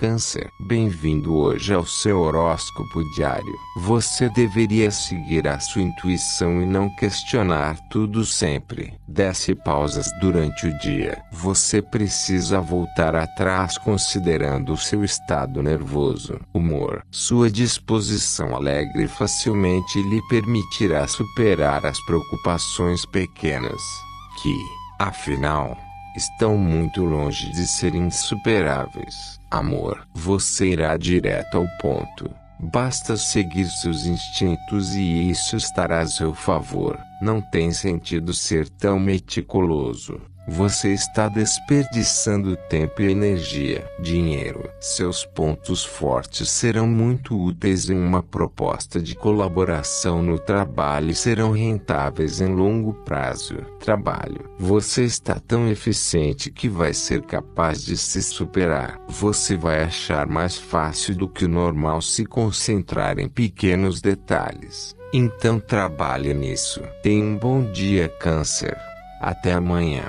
Câncer, bem-vindo hoje ao seu horóscopo diário. Você deveria seguir a sua intuição e não questionar tudo sempre. Desce pausas durante o dia. Você precisa voltar atrás considerando o seu estado nervoso, humor. Sua disposição alegre facilmente lhe permitirá superar as preocupações pequenas, que, afinal, estão muito longe de serem insuperáveis. Amor, você irá direto ao ponto. Basta seguir seus instintos e isso estará a seu favor. Não tem sentido ser tão meticuloso. Você está desperdiçando tempo e energia, dinheiro. Seus pontos fortes serão muito úteis em uma proposta de colaboração no trabalho e serão rentáveis em longo prazo. Trabalho. Você está tão eficiente que vai ser capaz de se superar. Você vai achar mais fácil do que o normal se concentrar em pequenos detalhes. Então trabalhe nisso. Tenha um bom dia, Câncer. Até amanhã.